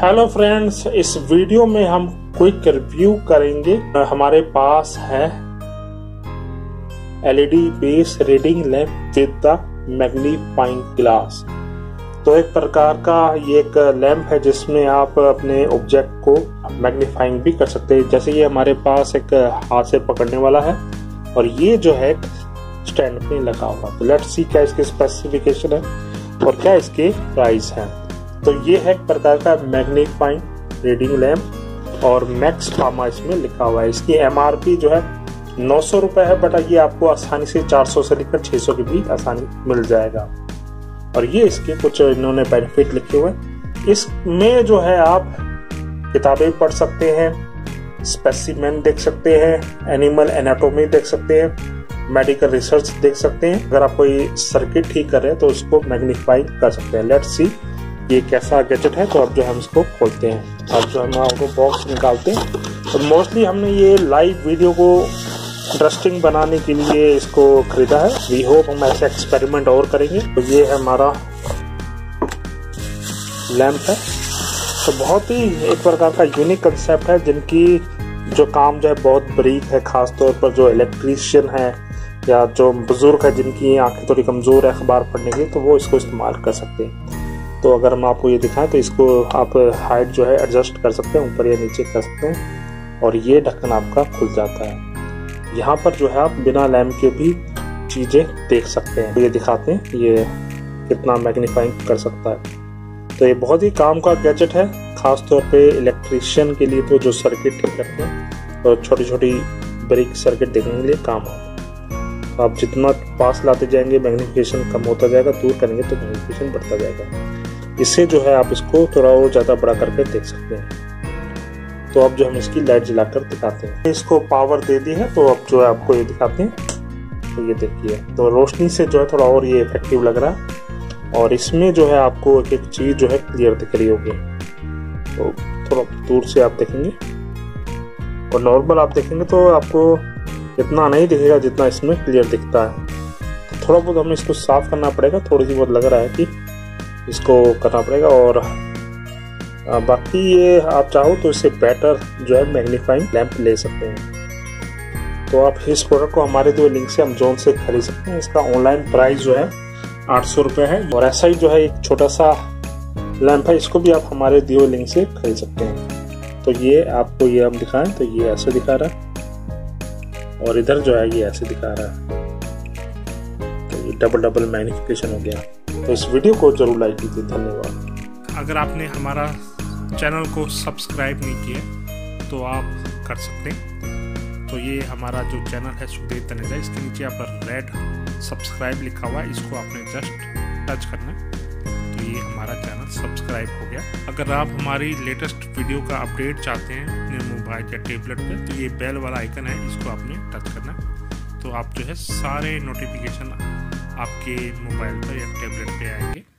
Hello friends इस video में हम क्विक रिव्यू करेंगे। हमारे पास है LED base reading lamp with the magnifying glass तो एक प्रकार का ये एक लैंप है जिसमें आप अपने ऑब्जेक्ट को मैग्नीफाइंग भी कर सकते हैं। जैसे ये हमारे पास एक हाथ से पकड़ने वाला है और ये जो है स्टैंड पे लगा हुआ। तो लेट्स सी क्या इसके स्पेसिफिकेशन है और क्या इसके प्राइस है। तो ये है एक प्रकार का मैग्नीफाइंग रीडिंग लैम्प और मैक्स फार्मा इसमें लिखा हुआ है। इसकी एमआरपी जो है नौ सौ है, बट ये आपको आसानी से 400 से लेकर 600 के भी आसानी मिल जाएगा। और ये इसके कुछ इन्होंने बेनिफिट लिखे हुए इसमें जो है आप किताबें पढ़ सकते हैं स्पेसिमेन देख सकते हैं एनिमल एनाटोमी देख सकते हैं मेडिकल रिसर्च देख सकते हैं। अगर आप कोई सर्किट ठीक कर रहे हैं तो उसको मैग्नीफाई कर सकते हैं। लेट्स सी ये कैसा गैजेट है तो अब जो हम इसको खोलते हैं। अब जो हम आपको बॉक्स निकालते हैं। तो मोस्टली हमने ये लाइव वीडियो को इंटरेस्टिंग बनाने के लिए इसको खरीदा है। वी होप हम ऐसे एक्सपेरिमेंट और करेंगे। तो ये है हमारा लैंप है। तो बहुत ही एक प्रकार का यूनिक कंसेप्ट है, जिनकी जो काम जो है बहुत बरीक है खास तौर पर जो इलेक्ट्रीशियन है या जो बुज़ुर्ग है, जिनकी आँखें थोड़ी कमज़ोर है अखबार पढ़ने की तो वो इसको इस्तेमाल कर सकते हैं। तो अगर हम आपको ये दिखाएँ तो इसको आप हाइट जो है एडजस्ट कर सकते हैं, ऊपर या नीचे कर सकते हैं, और ये ढक्कन आपका खुल जाता है। यहाँ पर जो है आप बिना लैम्प के भी चीज़ें देख सकते हैं। ये दिखाते हैं, ये कितना मैग्नीफाइंग कर सकता है। तो ये बहुत ही काम का गैजेट है, खास तौर पे इलेक्ट्रिशियन के लिए तो जो सर्किट रखते हैं तो छोटी छोटी ब्रिक सर्किट देखने के लिए काम आता है। आप जितना पास लाते जाएँगे मैग्निफिकेशन कम होता जाएगा, दूर करेंगे तो मैग्निफिकेशन बढ़ता जाएगा। इससे जो है आप इसको थोड़ा और ज़्यादा बड़ा करके देख सकते हैं। तो अब जो हम इसकी लाइट जलाकर दिखाते हैं। इसको पावर दे दी है तो अब जो है आपको ये दिखाते हैं। तो ये देखिए तो रोशनी से जो है थोड़ा और ये इफ़ेक्टिव लग रहा है। और इसमें जो है आपको एक एक चीज़ जो है क्लियर दिख रही होगी। तो थोड़ा दूर से आप देखेंगे। और नॉर्मल आप देखेंगे तो आपको इतना नहीं दिखेगा जितना इसमें क्लियर दिखता है। तो थोड़ा बहुत हमें इसको साफ़ करना पड़ेगा थोड़ी सी बहुत लग रहा है कि इसको करना पड़ेगा और बाकी ये आप चाहो तो इससे बेटर जो है मैग्नीफाइंग लैंप ले सकते हैं। तो आप इस प्रोडक्ट को हमारे दो लिंक से अमेजोन से खरीद सकते हैं। इसका ऑनलाइन प्राइस जो है आठ सौ रुपये है और ऐसा ही जो है एक छोटा सा लैंप है, इसको भी आप हमारे दियो लिंक से खरीद सकते हैं। तो ये आपको ये हम दिखाएँ तो ये ऐसे दिखा रहा है। और इधर जो है ये ऐसे दिखा रहा है। तो ये डबल डबल मैग्निफिकेशन हो गया। तो इस वीडियो को ज़रूर लाइक कीजिए। धन्यवाद। अगर आपने हमारा चैनल को सब्सक्राइब नहीं किया तो आप कर सकते हैं। तो ये हमारा जो चैनल है सुखदेव तनेजा, इसके नीचे पर रेड सब्सक्राइब लिखा हुआ है। इसको आपने जस्ट टच करना है। तो ये हमारा चैनल सब्सक्राइब हो गया। अगर आप हमारी लेटेस्ट वीडियो का अपडेट चाहते हैं मोबाइल या टेबलेट पे तो ये बेल वाला आइकन है, इसको आपने टच करना तो आप जो है सारे नोटिफिकेशन आपके मोबाइल पर या टेबलेट पे आएँगे।